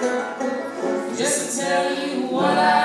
Just to tell you what I